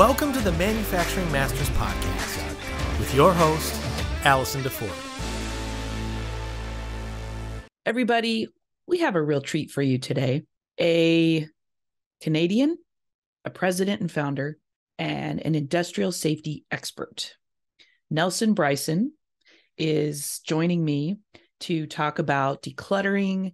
Welcome to the Manufacturing Masters Podcast with your host, Allison DeFord. Everybody, we have a real treat for you today. A Canadian, a president and founder, and an industrial safety expert. Nelson Brison is joining me to talk about decluttering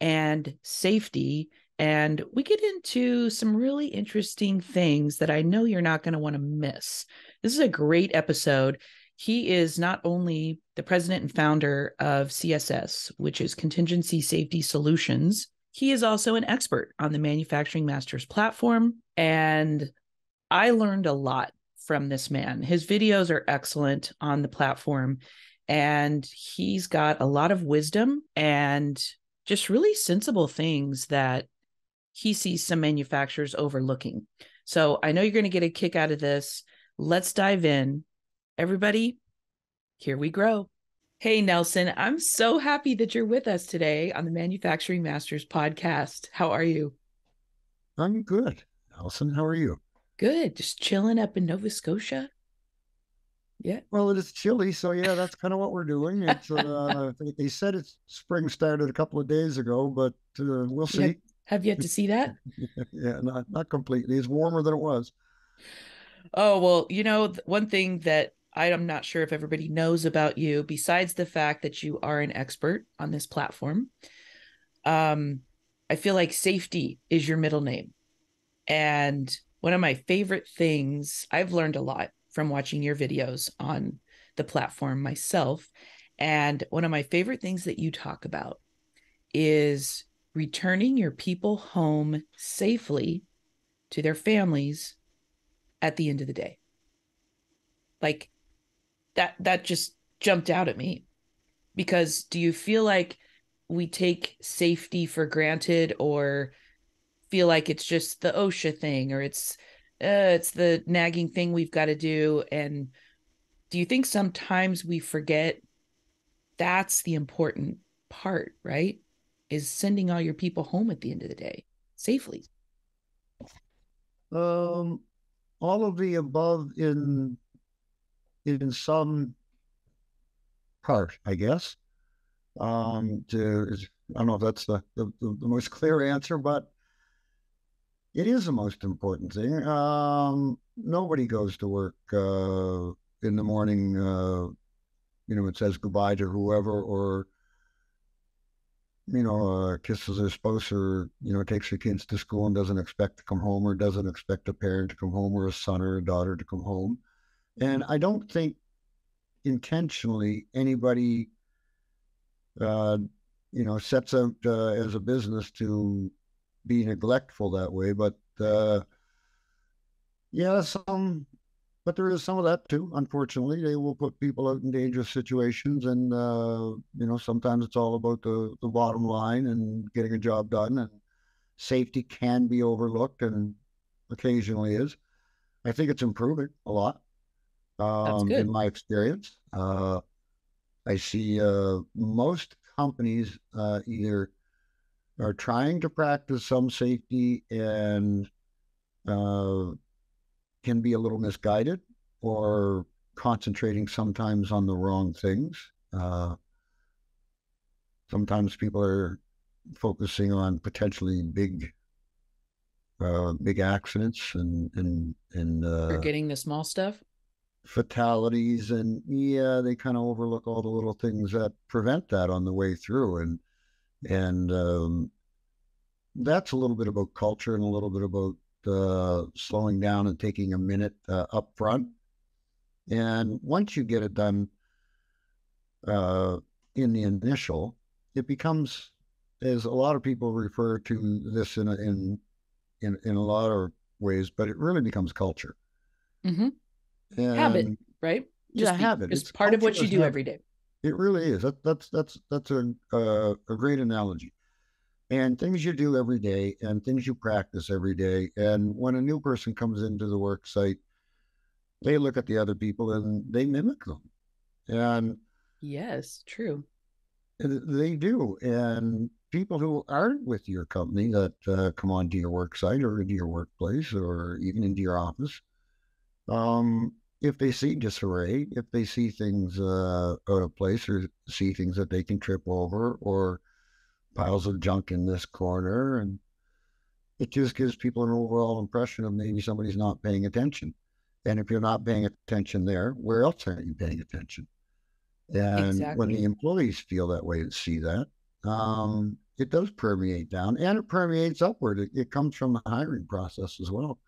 and safety. And we get into some really interesting things that I know you're not going to want to miss. This is a great episode. He is not only the president and founder of CSS, which is Contingency Safety Solutions, he is also an expert on the Manufacturing Masters platform. And I learned a lot from this man. His videos are excellent on the platform, and he's got a lot of wisdom and just really sensible things that he sees some manufacturers overlooking. So I know you're going to get a kick out of this. Let's dive in. Everybody, here we grow. Hey, Nelson, I'm so happy that you're with us today on the Manufacturing Masters podcast. How are you? I'm good. Nelson, how are you? Good. Just chilling up in Nova Scotia. Yeah. Well, it is chilly, so yeah, that's kind of what we're doing. It's uh, they said it's spring started a couple of days ago, but uh, we'll see. Have, have you yet to see that? yeah, not not completely. It's warmer than it was. Oh well, you know, one thing that I'm not sure if everybody knows about you, besides the fact that you are an expert on this platform, um, I feel like safety is your middle name, and one of my favorite things I've learned a lot from watching your videos on the platform myself. And one of my favorite things that you talk about is returning your people home safely to their families at the end of the day. Like that that just jumped out at me. Because do you feel like we take safety for granted or feel like it's just the OSHA thing or it's uh, it's the nagging thing we've got to do. And do you think sometimes we forget that's the important part, right? Is sending all your people home at the end of the day safely. Um, all of the above in in some part, I guess. Um, to I don't know if that's the, the, the most clear answer, but it is the most important thing. Um, nobody goes to work uh, in the morning, uh, you know, it says goodbye to whoever or, you know, uh, kisses their spouse or, you know, takes their kids to school and doesn't expect to come home or doesn't expect a parent to come home or a son or a daughter to come home. And I don't think intentionally anybody, uh, you know, sets out uh, as a business to be neglectful that way, but uh, yeah, some, but there is some of that too. Unfortunately, they will put people out in dangerous situations, and uh, you know sometimes it's all about the the bottom line and getting a job done, and safety can be overlooked, and occasionally is. I think it's improving a lot. Um, in my experience, uh, I see uh, most companies uh, either are trying to practice some safety and uh, can be a little misguided or concentrating sometimes on the wrong things. Uh, sometimes people are focusing on potentially big, uh, big accidents and and and uh, forgetting the small stuff, fatalities, and yeah, they kind of overlook all the little things that prevent that on the way through, and and um, that's a little bit about culture and a little bit about uh, slowing down and taking a minute uh, up front. And once you get it done uh, in the initial, it becomes, as a lot of people refer to this in a, in in in a lot of ways, but it really becomes culture. Mm-hmm. Habit, right? Just yeah, be, habit. It's, it's part of what you do habit. every day. It really is. That, that's that's that's a uh, a great analogy and things you do every day and things you practice every day. And when a new person comes into the work site, they look at the other people and they mimic them. And yes, true. They do. And people who aren't with your company that uh, come onto your work site or into your workplace or even into your office, Um, if they see disarray, if they see things uh, out of place or see things that they can trip over or piles of junk in this corner, and it just gives people an overall impression of maybe somebody's not paying attention. And if you're not paying attention there, where else aren't you paying attention? And exactly. when the employees feel that way and see that, um, it does permeate down and it permeates upward. It, it comes from the hiring process as well.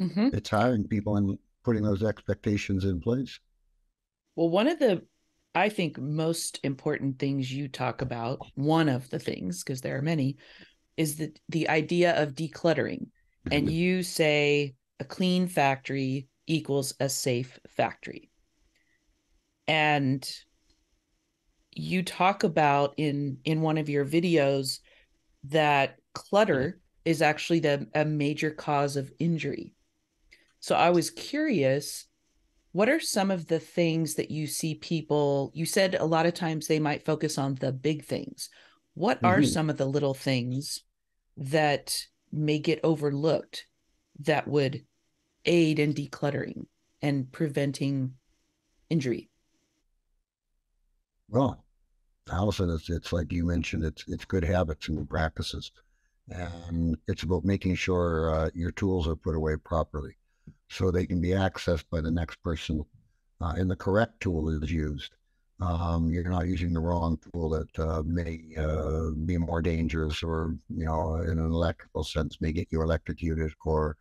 Mm-hmm. It's hiring people and putting those expectations in place. Well, one of the, I think, most important things you talk about, one of the things, because there are many, is the, the idea of decluttering. And mm-hmm. you say a clean factory equals a safe factory. And you talk about in in one of your videos that clutter is actually the a major cause of injury. So I was curious, what are some of the things that you see people you said a lot of times they might focus on the big things. What mm-hmm. are some of the little things that may get overlooked that would aid in decluttering and preventing injury? Well, Allison, it's it's like you mentioned, it's it's good habits and practices, and it's about making sure uh, your tools are put away properly, so they can be accessed by the next person, uh, and the correct tool is used. Um, you're not using the wrong tool that uh, may uh, be more dangerous, or you know, in an electrical sense, may get you electrocuted, or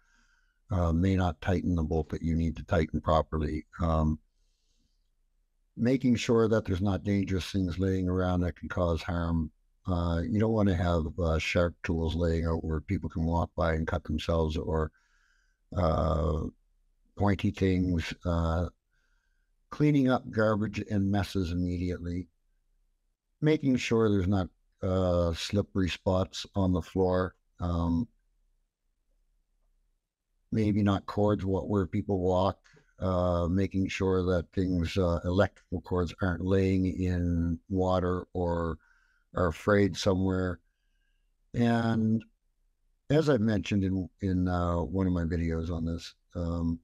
uh, may not tighten the bolt that you need to tighten properly. Um, making sure that there's not dangerous things laying around that can cause harm. Uh, you don't want to have uh, sharp tools laying out where people can walk by and cut themselves or uh, pointy things. Uh, cleaning up garbage and messes immediately. Making sure there's not uh, slippery spots on the floor. Um, maybe not cords where people walk uh, making sure that things, uh, electrical cords aren't laying in water or are frayed somewhere. And as I mentioned in in uh, one of my videos on this, um,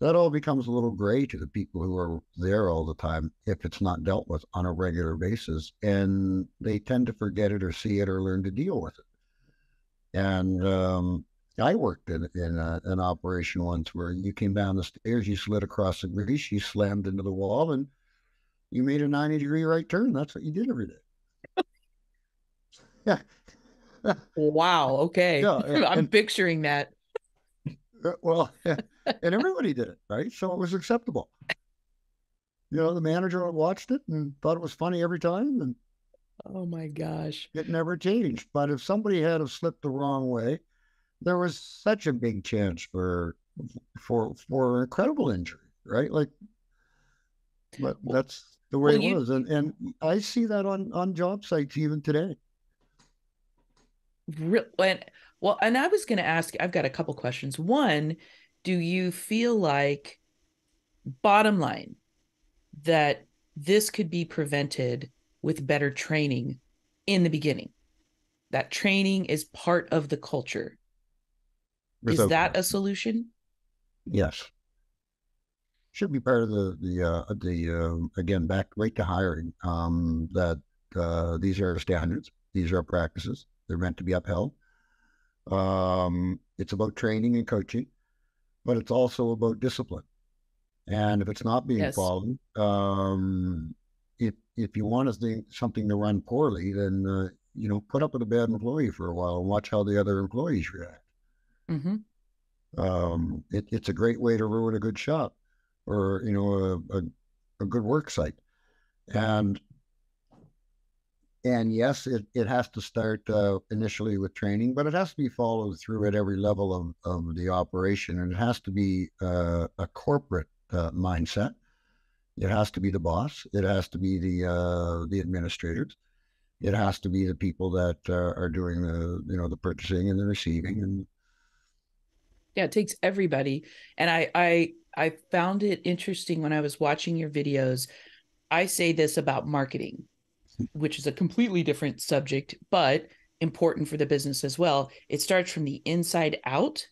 that all becomes a little gray to the people who are there all the time if it's not dealt with on a regular basis, and they tend to forget it or see it or learn to deal with it. And um, I worked in, in a, an operation once where you came down the stairs, you slid across the grease, you slammed into the wall, and you made a 90 degree right turn. That's what you did every day. yeah. wow. Okay. Yeah, and, I'm picturing that. Uh, well, and everybody did it, right? So it was acceptable. You know, the manager watched it and thought it was funny every time. And oh my gosh, it never changed. But if somebody had have slipped the wrong way, there was such a big chance for for for incredible injury, right? Like, but that's the way well, it you, was, and and I see that on on job sites even today. Real, and well, and I was going to ask. I've got a couple questions. One, do you feel like, bottom line, that this could be prevented with better training in the beginning? That training is part of the culture is that a solution? Yes. Should be part of the the uh, the uh, again back right to hiring. Um, that uh, these are standards. These are practices. They're meant to be upheld. Um, it's about training and coaching, but it's also about discipline. And if it's not being yes. followed, um, if if you want to something to run poorly, then uh, you know put up with a bad employee for a while and watch how the other employees react. Mm-hmm. Um, it, it's a great way to ruin a good shop or, you know, a, a, a good work site. And and yes, it, it has to start uh, initially with training, but it has to be followed through at every level of, of the operation. And it has to be uh, a corporate uh, mindset. It has to be the boss. It has to be the uh, the administrators. It has to be the people that uh, are doing the you know the purchasing and the receiving and yeah it takes everybody and i i i found it interesting when i was watching your videos i say this about marketing which is a completely different subject but important for the business as well it starts from the inside out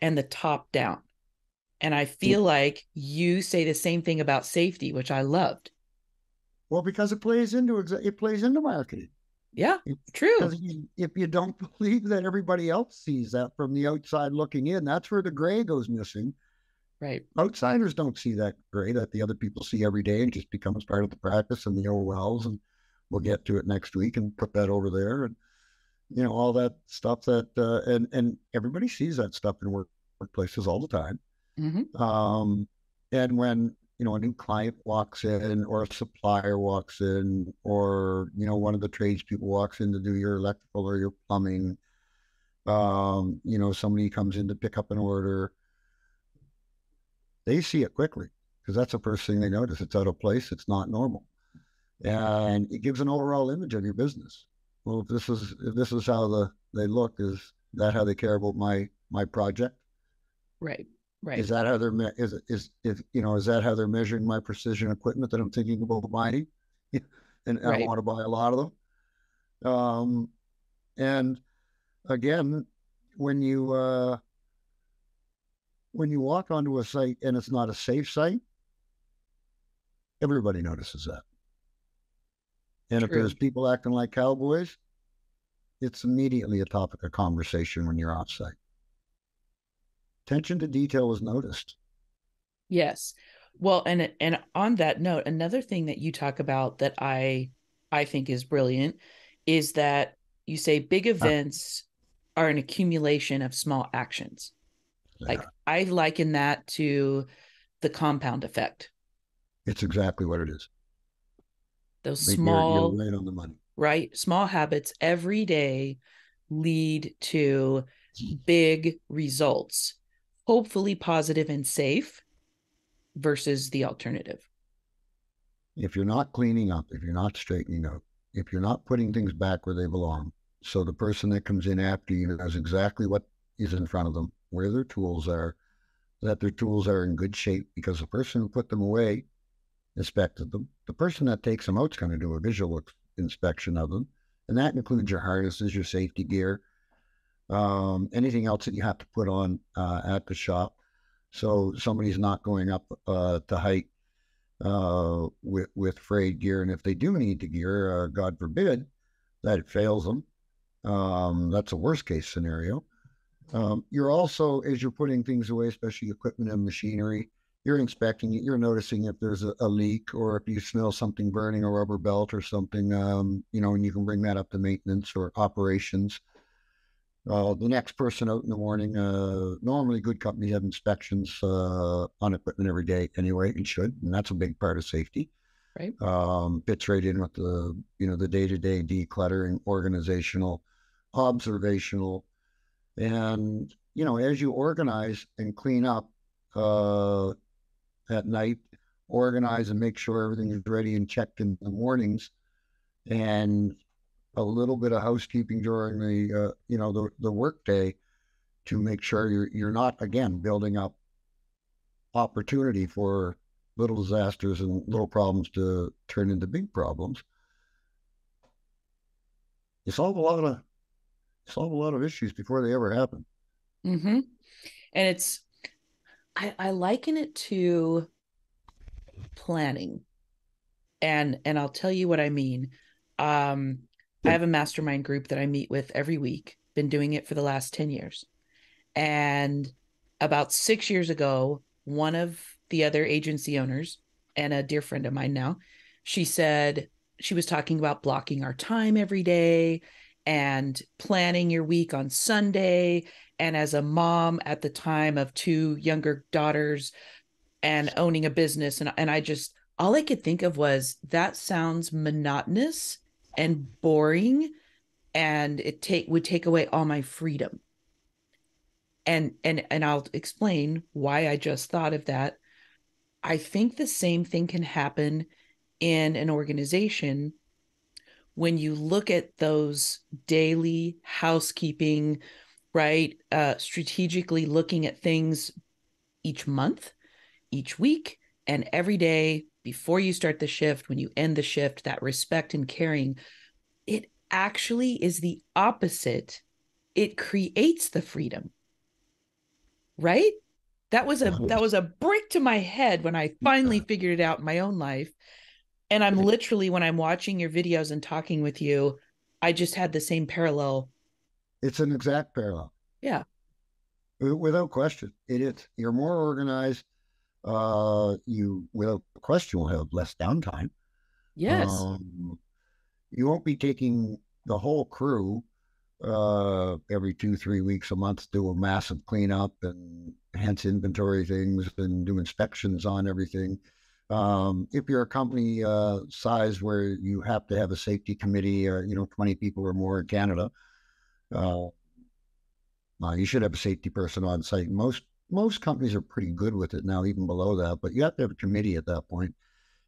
and the top down And I feel mm. like you say the same thing about safety, which I loved. Well, because it plays into it plays into marketing. Yeah, true. Because if you don't believe that everybody else sees that from the outside looking in, that's where the gray goes missing. Right. Outsiders don't see that gray that the other people see every day and just becomes part of the practice and the OLs. And we'll get to it next week and put that over there. And, you know, all that stuff that, uh, and, and everybody sees that stuff in work, workplaces all the time. Mm-hmm. Um, and when you know a new client walks in, or a supplier walks in, or you know one of the tradespeople walks in to do your electrical or your plumbing, um, you know somebody comes in to pick up an order, they see it quickly because that's the first thing they notice. It's out of place. It's not normal, and it gives an overall image of your business. Well, if this is if this is how the they look, is that how they care about my my project? Right. Right. Is that how they're is is if you know is that how they're measuring my precision equipment that I'm thinking about buying, and right. I want to buy a lot of them. Um, and again, when you uh, when you walk onto a site and it's not a safe site, everybody notices that. And True. if there's people acting like cowboys, it's immediately a topic of conversation when you're off site attention to detail was noticed. Yes. Well, and and on that note, another thing that you talk about that I I think is brilliant is that you say big ah. events are an accumulation of small actions. Yeah. Like I liken that to the compound effect. It's exactly what it is. Those small you're, you're right on the money. Right? Small habits every day lead to big results hopefully positive and safe versus the alternative. If you're not cleaning up, if you're not straightening up, if you're not putting things back where they belong, so the person that comes in after you knows exactly what is in front of them, where their tools are, that their tools are in good shape because the person who put them away inspected them. The person that takes them out is going to do a visual inspection of them. And that includes your harnesses, your safety gear, um, anything else that you have to put on uh, at the shop. So somebody's not going up uh, to height uh, with with frayed gear, and if they do need the gear, uh, God forbid that it fails them. Um, that's a worst case scenario. Um, you're also, as you're putting things away, especially equipment and machinery, you're inspecting it. You're noticing if there's a, a leak or if you smell something burning, a rubber belt or something. Um, you know, and you can bring that up to maintenance or operations. Uh, the next person out in the morning, uh, normally good companies have inspections uh, on equipment every day anyway, and should, and that's a big part of safety. Right. Um, fits right in with the you know the day to day decluttering, organizational, observational, and you know as you organize and clean up uh, at night, organize and make sure everything is ready and checked in the mornings, and a little bit of housekeeping during the uh, you know the the workday to make sure you're you're not again building up opportunity for little disasters and little problems to turn into big problems. You solve a lot of solve a lot of issues before they ever happen. Mm-hmm. And it's I, I liken it to planning. And and I'll tell you what I mean. Um I have a mastermind group that I meet with every week, been doing it for the last 10 years. And about six years ago, one of the other agency owners and a dear friend of mine now, she said she was talking about blocking our time every day and planning your week on Sunday. And as a mom at the time of two younger daughters and owning a business, and, and I just, all I could think of was that sounds monotonous and boring and it take would take away all my freedom and and and I'll explain why I just thought of that I think the same thing can happen in an organization when you look at those daily housekeeping right uh strategically looking at things each month each week and every day before you start the shift, when you end the shift, that respect and caring, it actually is the opposite. It creates the freedom, right? That was a that was a brick to my head when I finally figured it out in my own life. And I'm literally when I'm watching your videos and talking with you, I just had the same parallel. It's an exact parallel. Yeah. Without question. It is. You're more organized. Uh you without question will have less downtime. Yes. Um, you won't be taking the whole crew uh, every two, three weeks, a month, do a massive cleanup and hence inventory things and do inspections on everything. Um, if you're a company uh, size where you have to have a safety committee or, you know, 20 people or more in Canada, uh, uh, you should have a safety person on site. Most most companies are pretty good with it now, even below that, but you have to have a committee at that point.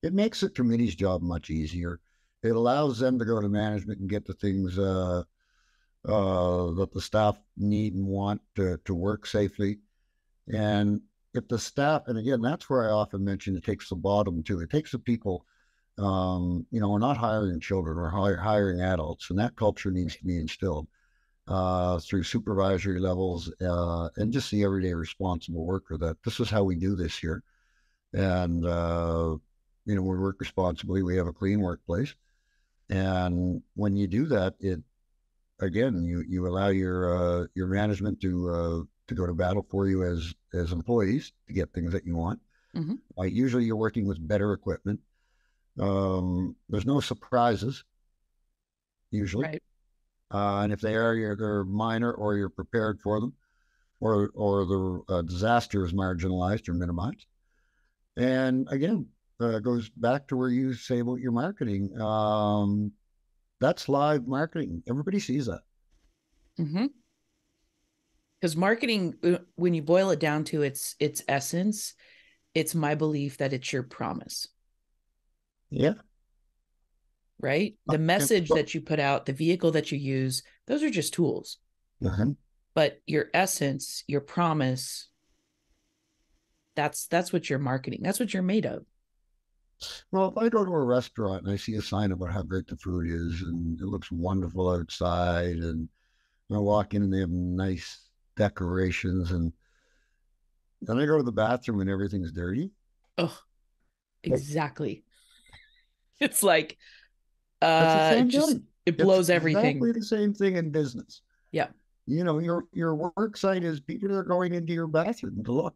It makes the committee's job much easier. It allows them to go to management and get the things uh, uh, that the staff need and want to, to work safely. And if the staff, and again, that's where I often mention it takes the bottom too. It takes the people, um, you know, we're not hiring children, we're hiring adults, and that culture needs to be instilled uh, through supervisory levels uh, and just the everyday responsible worker that this is how we do this here. And, uh, you know, we work responsibly, we have a clean workplace. And when you do that, it again, you you allow your uh, your management to uh, to go to battle for you as as employees to get things that you want. Mm-hmm. Uh, usually, you're working with better equipment. Um, there's no surprises usually, right. Uh, and if they are, you're, they're minor or you're prepared for them, or or the uh, disaster is marginalized or minimized. And again, uh, goes back to where you say about your marketing. Um, that's live marketing. Everybody sees that. Mm-hmm. Because marketing, uh, when you boil it down to its its essence, it's my belief that it's your promise. Yeah. Right. The message that you put out, the vehicle that you use, those are just tools. Uh-huh. But your essence, your promise, that's that's what you're marketing. That's what you're made of. Well, if I go to a restaurant and I see a sign about how great the food is and it looks wonderful outside, and I walk in and they have nice decorations, and then I go to the bathroom and everything's dirty. Oh, exactly. It's like, uh, it, just, it blows it's everything. Exactly the same thing in business. Yeah. You know, your your work site is people are going into your bathroom to look.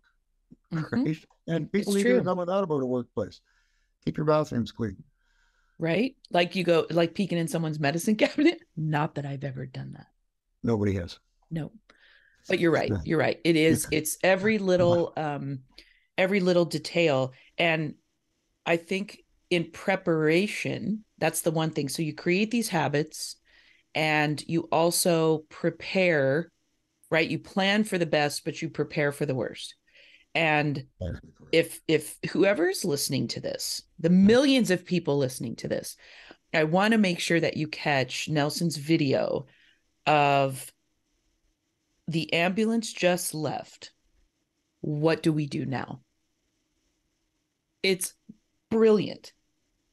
Mm-hmm. Right? And people it's even know that about a workplace keep your bathrooms clean. Right? Like you go like peeking in someone's medicine cabinet. Not that I've ever done that. Nobody has. No. But you're right. You're right. It is it's every little um every little detail and I think in preparation, that's the one thing. So you create these habits and you also prepare, right? You plan for the best, but you prepare for the worst. And if if whoever's listening to this, the millions of people listening to this, I want to make sure that you catch Nelson's video of the ambulance just left. What do we do now? It's brilliant.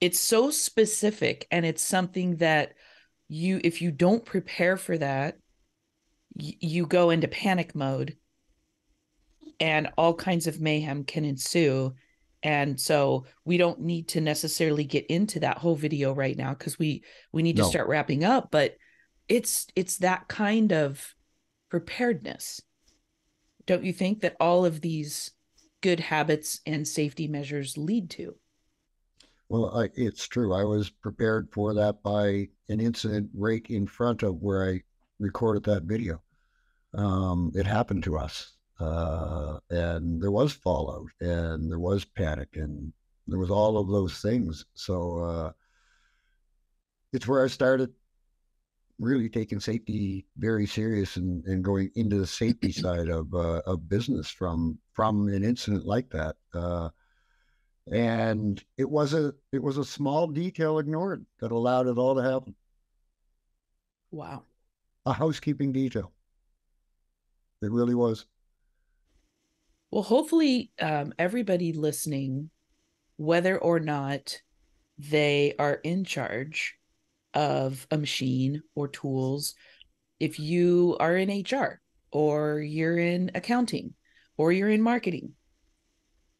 It's so specific and it's something that you if you don't prepare for that, y- you go into panic mode and all kinds of mayhem can ensue and so we don't need to necessarily get into that whole video right now because we we need no. to start wrapping up but it's it's that kind of preparedness. Don't you think that all of these good habits and safety measures lead to? Well I, it's true. I was prepared for that by an incident right in front of where i recorded that video. Um, it happened to us uh, and there was fallout and there was panic and there was all of those things. So uh, it's where I started really taking safety very serious and, and going into the safety side of uh, of business from from an incident like that. Uh, and it was a it was a small detail ignored that allowed it all to happen. Wow. A housekeeping detail. It really was. Well, hopefully, um, everybody listening, whether or not they are in charge of a machine or tools, if you are in HR or you're in accounting or you're in marketing,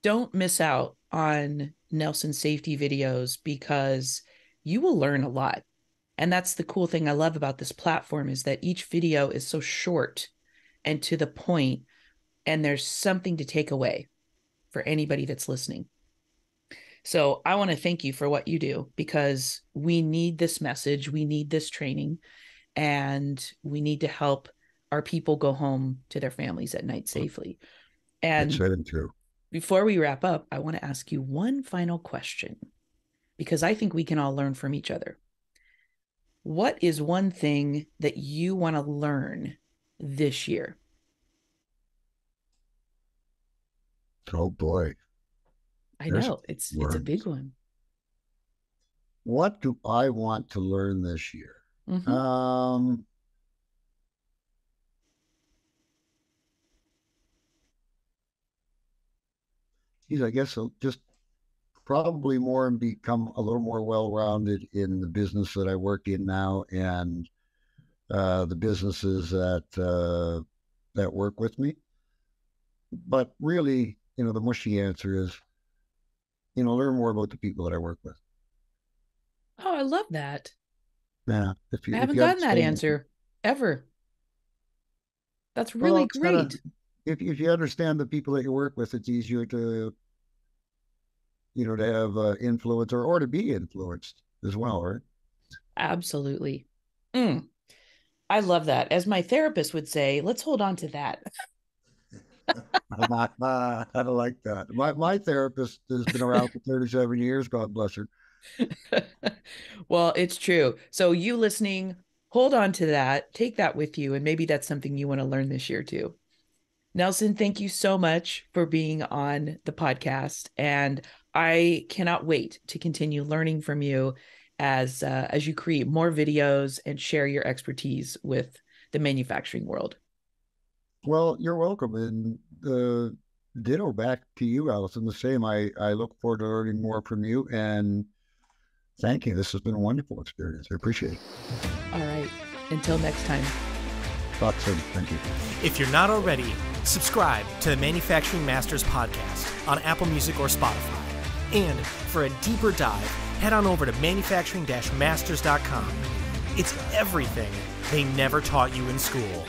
don't miss out on Nelson safety videos because you will learn a lot. And that's the cool thing I love about this platform is that each video is so short and to the point and there's something to take away for anybody that's listening. So I want to thank you for what you do because we need this message, we need this training, and we need to help our people go home to their families at night safely. And That's very true. before we wrap up, I want to ask you one final question because I think we can all learn from each other. What is one thing that you want to learn this year? Oh boy. I There's know it's it's a big one. What do I want to learn this year? Mhm. Um, geez, I guess I'll just probably more and become a little more well-rounded in the business that I work in now and uh, the businesses that uh, that work with me. But really, you know, the mushy answer is, you know, learn more about the people that I work with. Oh, I love that. Yeah, if you, I haven't gotten that answer ever. That's Well, really kinda- great. if if you understand the people that you work with, it's easier to, you know, to have uh, influence or or to be influenced as well, right? Absolutely. Mm. I love that. As my therapist would say, let's hold on to that. I don't like that. My my therapist has been around for thirty seven years. God bless her. well, it's true. So, you listening, hold on to that, take that with you, and maybe that's something you want to learn this year too. Nelson, thank you so much for being on the podcast, and I cannot wait to continue learning from you as uh, as you create more videos and share your expertise with the manufacturing world. Well, you're welcome, and uh, ditto back to you, Allison. The same. I I look forward to learning more from you, and thank you. This has been a wonderful experience. I appreciate it. All right. Until next time. Talk soon. Thank you. If you're not already, subscribe to the Manufacturing Masters podcast on Apple Music or Spotify. And for a deeper dive, head on over to manufacturing masters.com. It's everything they never taught you in school.